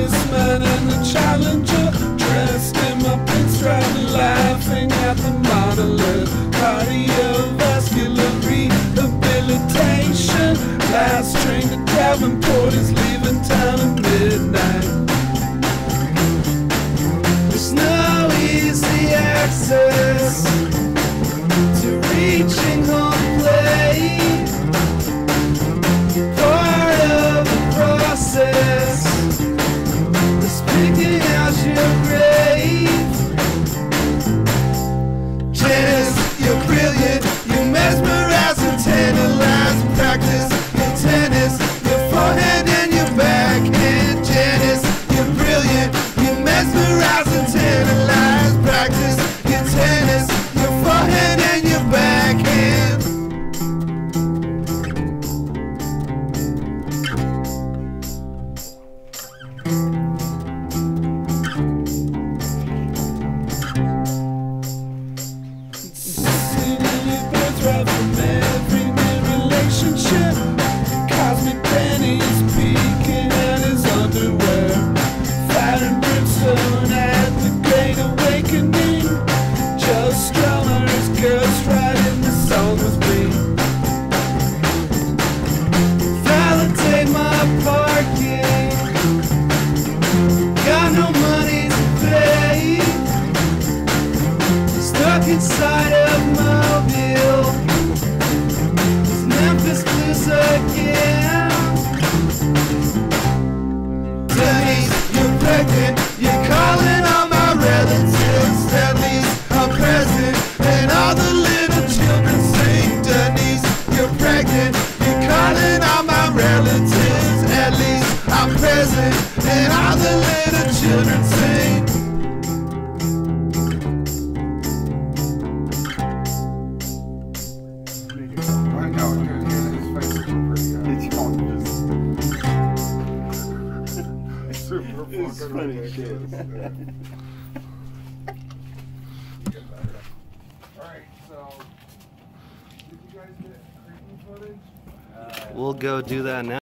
policeman and the challenger dressed him up in stripe, laughing at the modeler. Cardiovascular rehabilitation. Last train to Davenport is leaving town at midnight. There's no easy access to reaching home. Soon at the great awakening. present and calling all my relatives. At least I'm present and all the little children sing. It's funny shit. All right, so did you guys get? We'll go do that now.